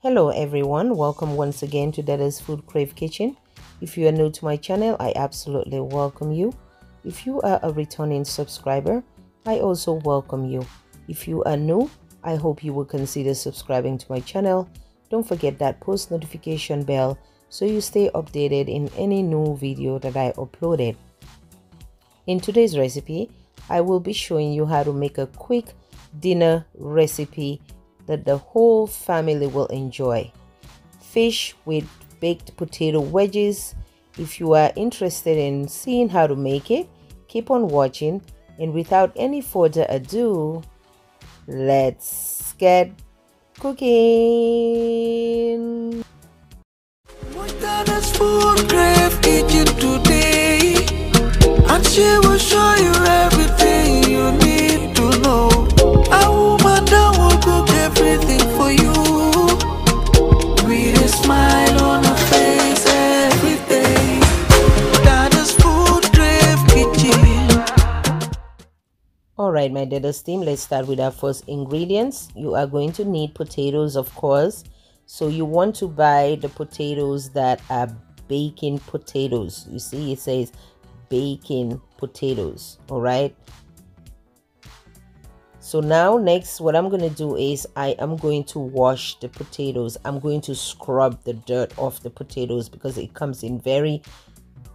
Hello everyone, welcome once again to Dada's FoodCrave Kitchen. If you are new to my channel, I absolutely welcome you. If you are a returning subscriber, I also welcome you. If you are new, I hope you will consider subscribing to my channel. Don't forget that post notification bell so you stay updated in any new video that I uploaded. In today's recipe, I will be showing you how to make a quick dinner recipe that the whole family will enjoy. Fish with baked potato wedges. If you are interested in seeing how to make it, keep on watching and without any further ado, let's get cooking. Alright, my Dada's steam, let's start with our first ingredients. You are going to need potatoes, of course. So you want to buy the potatoes that are baking potatoes. You see, it says baking potatoes. All right. So now next what I'm going to do is I am going to wash the potatoes. I'm going to scrub the dirt off the potatoes because it comes in very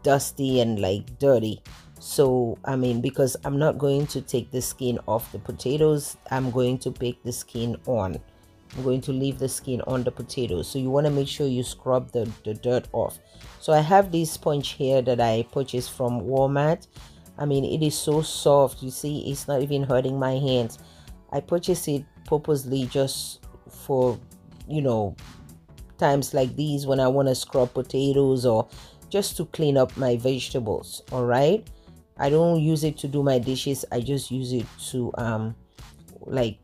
dusty and like dirty. So, I mean, because I'm not going to take the skin off the potatoes, I'm going to bake the skin on. I'm going to leave the skin on the potatoes. So you want to make sure you scrub the, the dirt off. So I have this sponge here that I purchased from Walmart. I mean, it is so soft. You see, it's not even hurting my hands. I purchased it purposely just for, you know, times like these when I want to scrub potatoes or just to clean up my vegetables. All right. I don't use it to do my dishes. I just use it to, um, like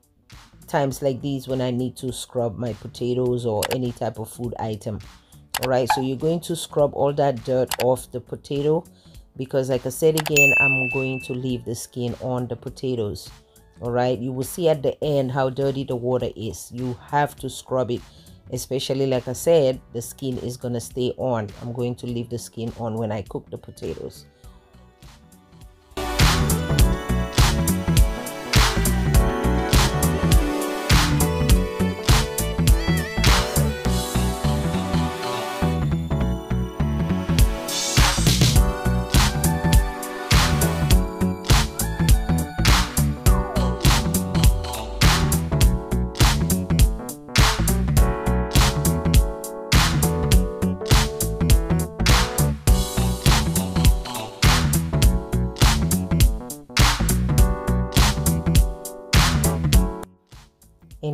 times like these when I need to scrub my potatoes or any type of food item. All right, so you're going to scrub all that dirt off the potato because like I said again, I'm going to leave the skin on the potatoes. All right, you will see at the end how dirty the water is. You have to scrub it, especially like I said, the skin is going to stay on. I'm going to leave the skin on when I cook the potatoes.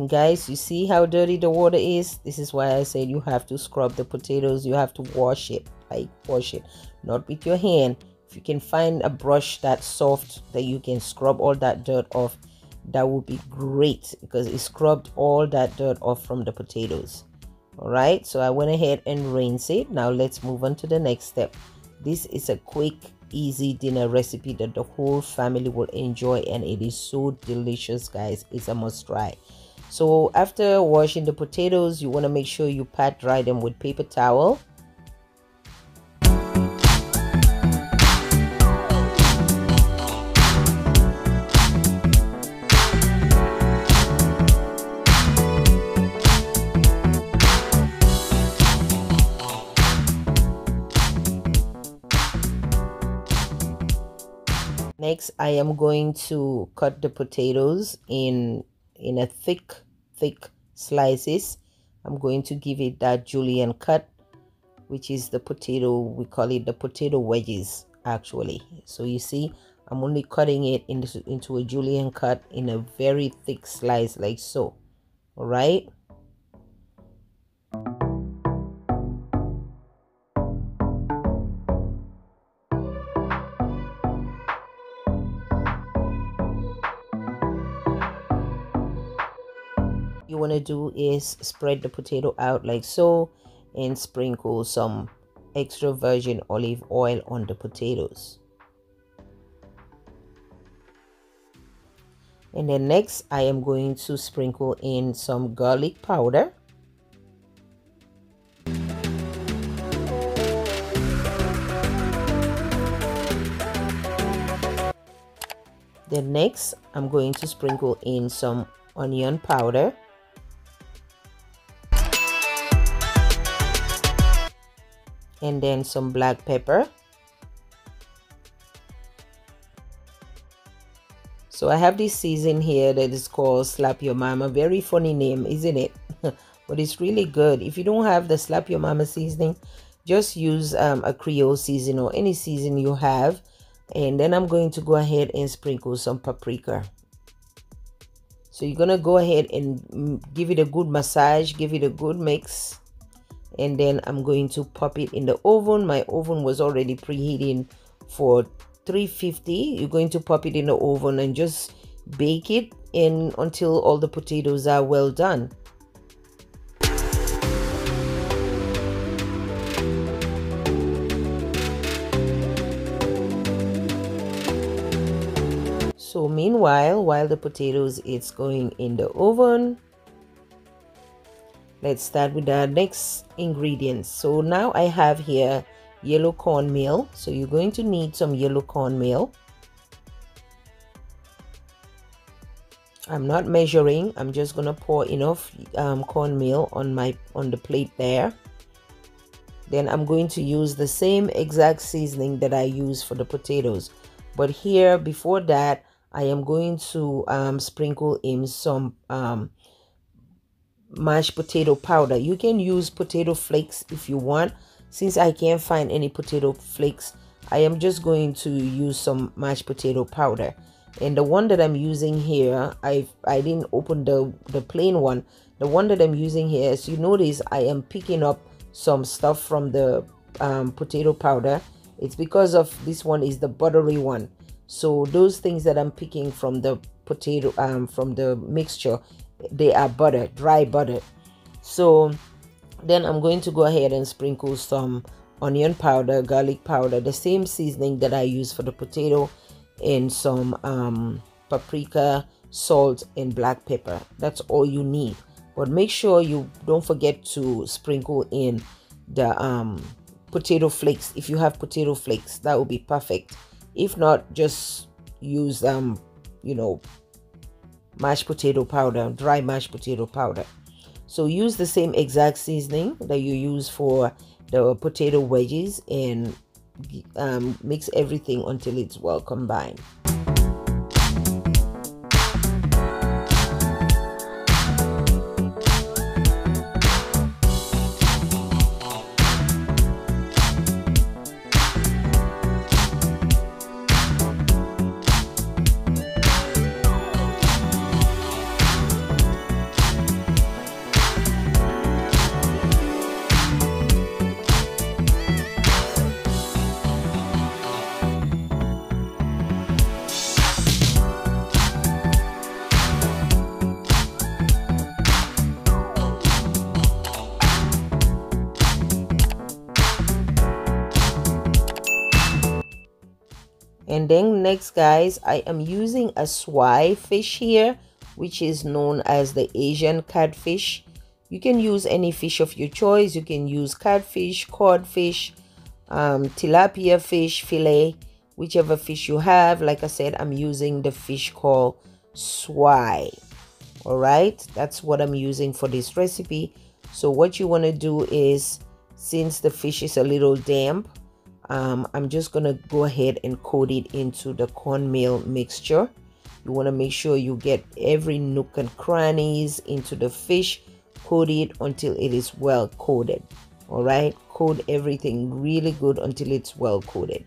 Guys you see how dirty the water is? This is why i said you have to scrub the potatoes. You have to wash it like wash it. Not with your hand. If you can find a brush that's soft that you can scrub all that dirt off that would be great because it scrubbed all that dirt off from the potatoes. All right so i went ahead and rinsed it. Now let's move on to the next step. This is a quick easy dinner recipe that the whole family will enjoy and it is so delicious guys. It's a must try so after washing the potatoes you want to make sure you pat dry them with paper towel. Next i am going to cut the potatoes in in a thick thick slices. I'm going to give it that julienne cut which is the potato we call it the potato wedges actually. So you see i'm only cutting it into, into a julienne cut in a very thick slice like so. All right do is spread the potato out like so and sprinkle some extra virgin olive oil on the potatoes. And then next I am going to sprinkle in some garlic powder. Then next I'm going to sprinkle in some onion powder. And then some black pepper. So i have this season here that is called slap your mama. Very funny name isn't it? But it's really good. If you don't have the slap your mama seasoning just use um, a creole season or any season you have. And then i'm going to go ahead and sprinkle some paprika. So you're gonna go ahead and mm, give it a good massage give it a good mix and then I'm going to pop it in the oven. My oven was already preheating for 350 you're going to pop it in the oven and just bake it in until all the potatoes are well done. So meanwhile while the potatoes is going in the oven let's start with the next ingredients. So now i have here yellow cornmeal so you're going to need some yellow cornmeal i'm not measuring. I'm just gonna pour enough um, cornmeal on my on the plate there. Then i'm going to use the same exact seasoning that i use for the potatoes. But here before that i am going to um, sprinkle in some um, mashed potato powder. You can use potato flakes if you want. Since i can't find any potato flakes i am just going to use some mashed potato powder. And the one that i'm using here i i didn't open the the plain one. The one that i'm using here as you notice i am picking up some stuff from the um, potato powder. It's because of this one is the buttery one. So those things that i'm picking from the potato um from the mixture they are butter dry butter so then i'm going to go ahead and sprinkle some onion powder garlic powder the same seasoning that i use for the potato and some um, paprika salt and black pepper. That's all you need. But make sure you don't forget to sprinkle in the um, potato flakes. If you have potato flakes that would be perfect. If not just use um you know mashed potato powder, dry mashed potato powder. So use the same exact seasoning that you use for the potato wedges and um, mix everything until it's well combined. Then next guys i am using a swai fish here which is known as the asian catfish. You can use any fish of your choice. You can use catfish codfish um, tilapia fish fillet whichever fish you have. Like i said i'm using the fish called swai. All right? That's what i'm using for this recipe. So what you want to do is since the fish is a little damp um, I'm just gonna go ahead and coat it into the cornmeal mixture. You want to make sure you get every nook and crannies into the fish. Coat it until it is well coated all right? Coat everything really good until it's well coated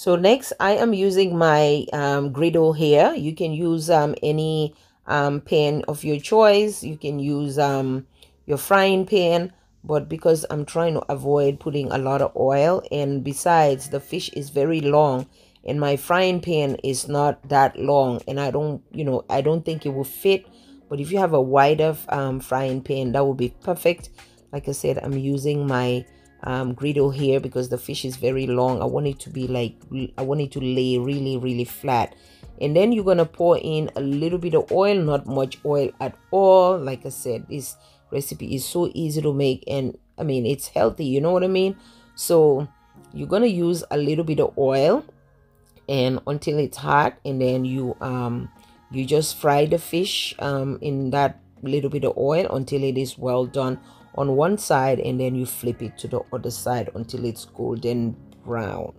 So next I am using my um, griddle here. You can use um, any um, pan of your choice. You can use um, your frying pan. But because I'm trying to avoid putting a lot of oil and besides the fish is very long and my frying pan is not that long and I don't, you know, I don't think it will fit but if you have a wider um, frying pan that would be perfect like i said i'm using my um, griddle here because the fish is very long. I want it to be like i want it to lay really really flat. And then you're gonna pour in a little bit of oil not much oil at all. Like i said this recipe is so easy to make and i mean it's healthy you know what i mean? So you're gonna use a little bit of oil and until it's hot and then you um you just fry the fish um in that little bit of oil until it is well done on one side and then you flip it to the other side until it's golden brown.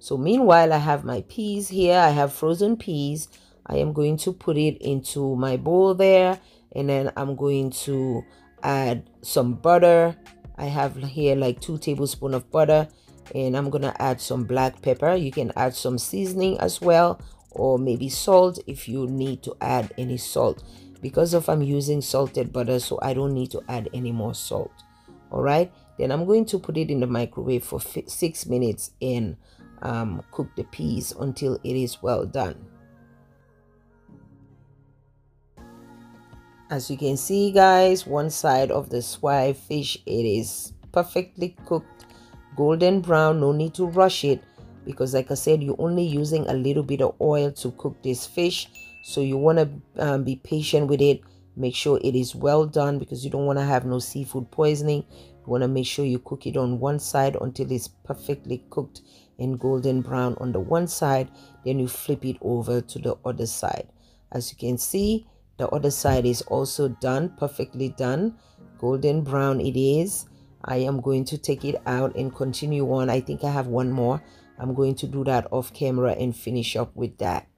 So meanwhile i have my peas here. I have frozen peas. I am going to put it into my bowl there and then i'm going to add some butter. I have here like two tablespoons of butter and i'm gonna add some black pepper. You can add some seasoning as well or maybe salt if you need to add any salt because of I'm using salted butter so I don't need to add any more salt. All right then I'm going to put it in the microwave for six minutes and um, cook the peas until it is well done. As you can see guys one side of the swai fish it is perfectly cooked golden brown no need to rush it. Because like I said you're only using a little bit of oil to cook this fish so you want to um, be patient with it. Make sure it is well done because you don't want to have no seafood poisoning. You want to make sure you cook it on one side until it's perfectly cooked and golden brown on the one side. Then you flip it over to the other side. As you can see the other side is also done perfectly done. Golden brown it is. I am going to take it out and continue on. I think i have one more. I'm going to do that off camera and finish up with that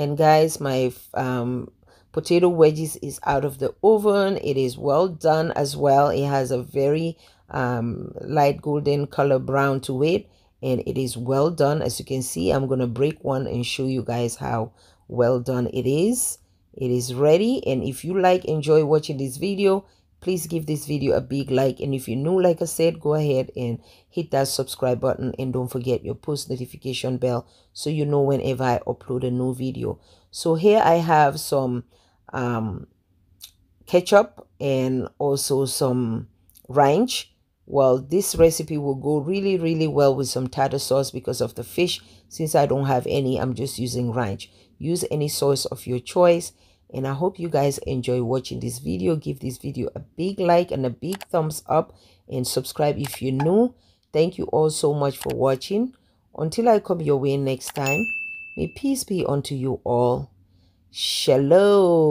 and guys my um, potato wedges is out of the oven. It is well done as well. It has a very um, light golden color brown to it and it is well done. As you can see i'm gonna break one and show you guys how well done it is. It is ready and if you like enjoy watching this video please give this video a big like. And if you're new like i said go ahead and hit that subscribe button and don't forget your post notification bell so you know whenever i upload a new video. So here i have some um, ketchup and also some ranch well this recipe will go really really well with some tartar sauce because of the fish. Since i don't have any i'm just using ranch. Use any sauce of your choice. And i hope you guys enjoy watching this video. Give this video a big like and a big thumbs up and subscribe if you're new. Thank you all so much for watching. Until i come your way next time may peace be unto you all. Shalom